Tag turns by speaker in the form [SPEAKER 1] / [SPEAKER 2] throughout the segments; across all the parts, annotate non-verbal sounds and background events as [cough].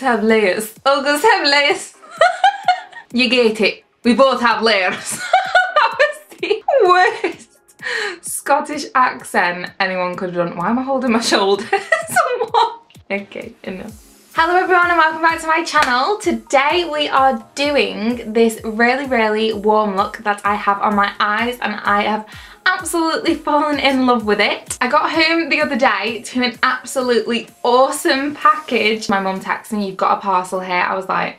[SPEAKER 1] Have layers. Ogres have layers. [laughs] you get it. We both have layers. [laughs] that was the worst Scottish accent anyone could have done. Why am I holding my shoulders? [laughs] okay, enough. Hello everyone and welcome back to my channel. Today we are doing this really, really warm look that I have on my eyes and I have absolutely fallen in love with it. I got home the other day to an absolutely awesome package. My mum texted me, you've got a parcel here. I was like,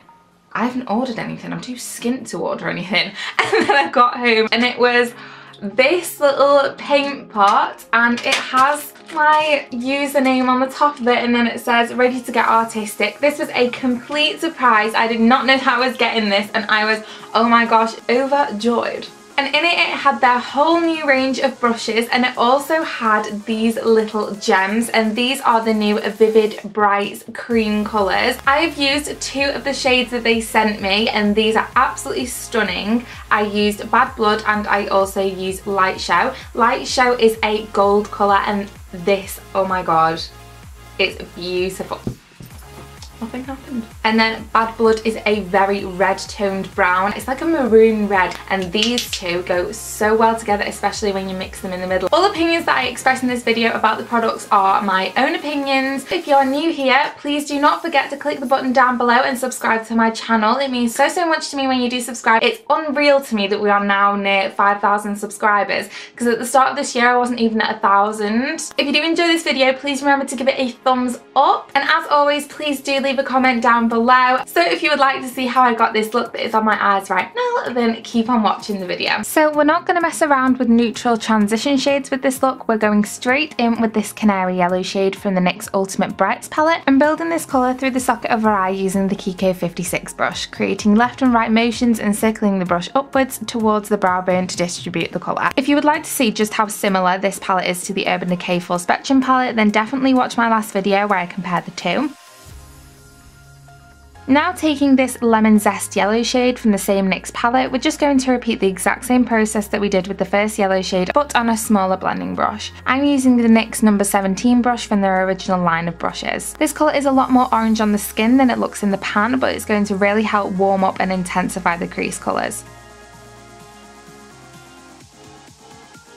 [SPEAKER 1] I haven't ordered anything. I'm too skint to order anything. [laughs] And then I got home and it was this little paint pot and it has my username on the top of it and then it says ready to get artistic. This was a complete surprise. I did not know how I was getting this and I was, oh my gosh, overjoyed. And in it, it had their whole new range of brushes and it also had these little gems and these are the new Vivid Brights cream colours. I've used two of the shades that they sent me and these are absolutely stunning. I used Bad Blood and I also used Light Show. Light Show is a gold colour and this, oh my god, it's beautiful nothing happened. And then Bad Blood is a very red toned brown. It's like a maroon red and these two go so well together especially when you mix them in the middle. All opinions that I express in this video about the products are my own opinions. If you're new here please do not forget to click the button down below and subscribe to my channel. It means so so much to me when you do subscribe. It's unreal to me that we are now near 5,000 subscribers because at the start of this year I wasn't even at a thousand. If you do enjoy this video please remember to give it a thumbs up and as always please do leave a comment down below. So if you would like to see how I got this look that is on my eyes right now, then keep on watching the video. So we're not going to mess around with neutral transition shades with this look. We're going straight in with this canary yellow shade from the NYX Ultimate Brights palette and building this colour through the socket of our eye using the Kiko 56 brush, creating left and right motions and circling the brush upwards towards the brow bone to distribute the colour. If you would like to see just how similar this palette is to the Urban Decay Full Spectrum palette, then definitely watch my last video where I compare the two. Now taking this Lemon Zest yellow shade from the same NYX palette, we're just going to repeat the exact same process that we did with the first yellow shade, but on a smaller blending brush. I'm using the NYX number 17 brush from their original line of brushes. This colour is a lot more orange on the skin than it looks in the pan, but it's going to really help warm up and intensify the crease colours.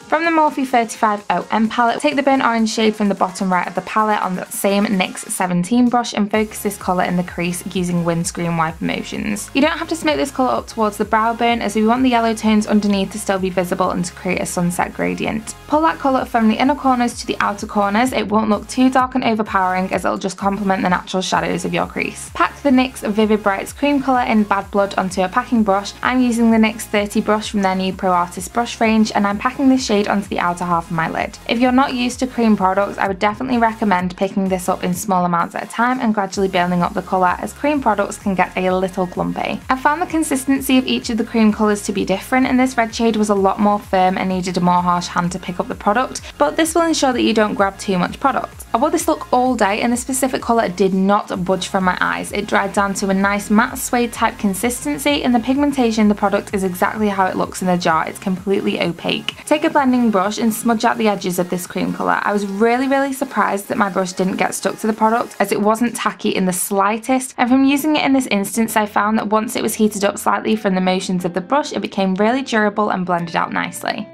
[SPEAKER 1] From the Morphe 350M palette, take the burnt orange shade from the bottom right of the palette on that same NYX 17 brush and focus this colour in the crease using windscreen wiper motions. You don't have to smoke this colour up towards the brow bone as we want the yellow tones underneath to still be visible and to create a sunset gradient. Pull that colour from the inner corners to the outer corners, it won't look too dark and overpowering as it'll just complement the natural shadows of your crease. Pack the NYX Vivid Brights cream colour in Bad Blood onto a packing brush. I'm using the NYX 30 brush from their new Pro Artist brush range and I'm packing this shade onto the outer half of my lid. If you're not used to cream products, I would definitely recommend picking this up in small amounts at a time and gradually building up the colour as cream products can get a little clumpy. I found the consistency of each of the cream colours to be different and this red shade was a lot more firm and needed a more harsh hand to pick up the product, but this will ensure that you don't grab too much product. I wore this look all day and the specific colour did not budge from my eyes. It dried down to a nice matte suede type consistency and the pigmentation in the product is exactly how it looks in the jar. It's completely opaque. Take a blending brush and smudge out the edges of this cream colour. I was really really surprised that my brush didn't get stuck to the product as it wasn't tacky in the slightest and from using it in this instance I found that once it was heated up slightly from the motions of the brush it became really durable and blended out nicely.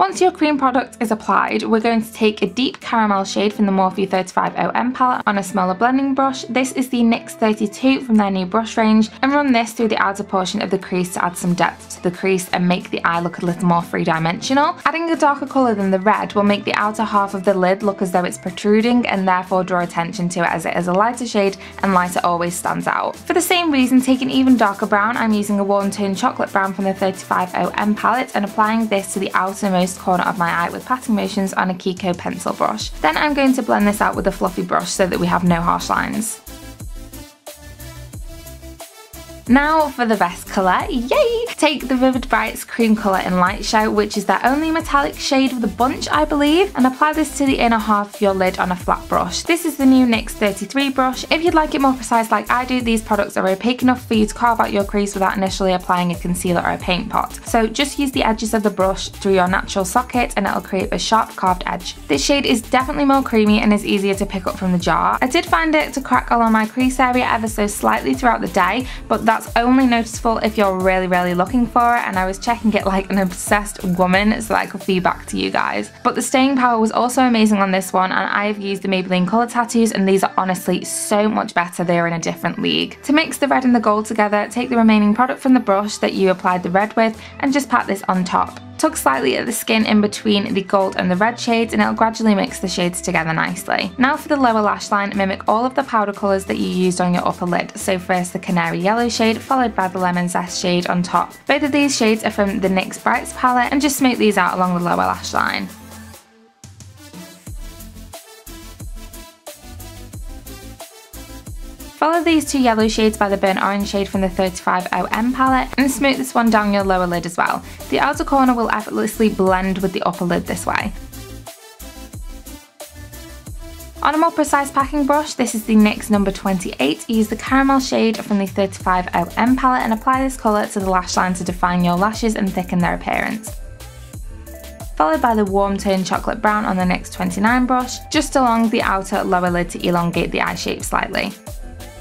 [SPEAKER 1] Once your cream product is applied, we're going to take a deep caramel shade from the Morphe 350M palette on a smaller blending brush. This is the NYX 32 from their new brush range and run this through the outer portion of the crease to add some depth to the crease and make the eye look a little more three-dimensional. Adding a darker colour than the red will make the outer half of the lid look as though it's protruding and therefore draw attention to it as it is a lighter shade and lighter always stands out. For the same reason, take an even darker brown, I'm using a warm tone chocolate brown from the 350M palette and applying this to the outermost corner of my eye with patting motions on a Kiko pencil brush. Then I'm going to blend this out with a fluffy brush so that we have no harsh lines. Now for the best colour, yay! Take the Vivid Brights Cream Colour in Light Show, which is their only metallic shade of the bunch, I believe, and apply this to the inner half of your lid on a flat brush. This is the new NYX 33 brush. If you'd like it more precise like I do, these products are opaque enough for you to carve out your crease without initially applying a concealer or a paint pot. So just use the edges of the brush through your natural socket and it'll create a sharp carved edge. This shade is definitely more creamy and is easier to pick up from the jar. I did find it to crack along my crease area ever so slightly throughout the day, but that's only noticeable if you're really, really looking for it, and I was checking it like an obsessed woman so that I could feedback to you guys. But the staying power was also amazing on this one, and I've used the Maybelline Colour Tattoos, and these are honestly so much better. They're in a different league. To mix the red and the gold together, take the remaining product from the brush that you applied the red with, and just pat this on top. Tug slightly at the skin in between the gold and the red shades and it'll gradually mix the shades together nicely. Now for the lower lash line, mimic all of the powder colours that you used on your upper lid. So first the canary yellow shade, followed by the lemon zest shade on top. Both of these shades are from the NYX Brights palette and just smooth these out along the lower lash line. Follow these two yellow shades by the burnt orange shade from the 350M palette and smooth this one down your lower lid as well. The outer corner will effortlessly blend with the upper lid this way. On a more precise packing brush, this is the NYX number 28. Use the caramel shade from the 350M palette and apply this colour to the lash line to define your lashes and thicken their appearance. Followed by the warm tone chocolate brown on the NYX 29 brush, just along the outer lower lid to elongate the eye shape slightly.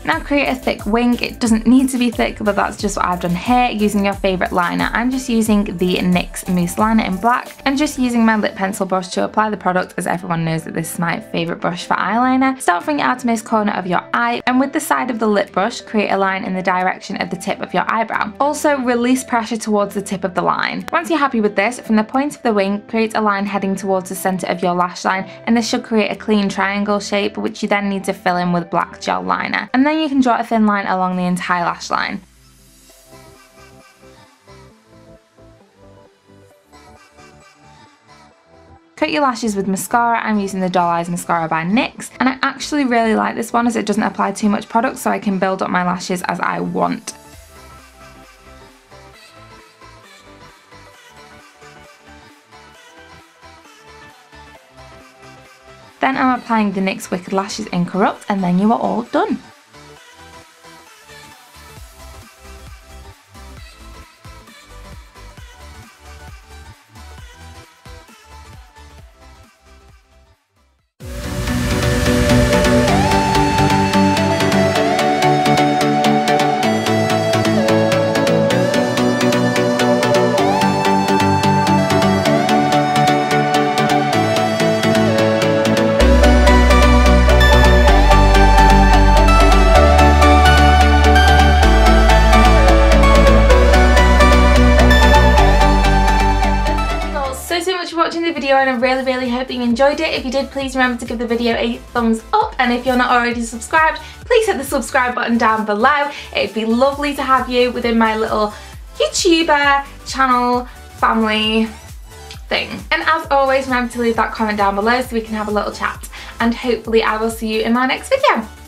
[SPEAKER 1] Now create a thick wing. It doesn't need to be thick, but that's just what I've done here using your favourite liner. I'm just using the NYX Mousse Liner in black and just using my lip pencil brush to apply the product as everyone knows that this is my favourite brush for eyeliner. Start from the outermost corner of your eye and with the side of the lip brush, create a line in the direction of the tip of your eyebrow. Also release pressure towards the tip of the line. Once you're happy with this, from the point of the wing, create a line heading towards the centre of your lash line and this should create a clean triangle shape which you then need to fill in with black gel liner. And you can draw a thin line along the entire lash line. Cut your lashes with mascara, I'm using the Doll Eyes Mascara by NYX and I actually really like this one as it doesn't apply too much product so I can build up my lashes as I want. Then I'm applying the NYX Wicked Lashes in Corrupt and then you are all done. Video and I really really hope that you enjoyed it. If you did please remember to give the video a thumbs up and if you're not already subscribed please hit the subscribe button down below. It'd be lovely to have you within my little YouTuber channel family thing. And as always remember to leave that comment down below so we can have a little chat and hopefully I will see you in my next video.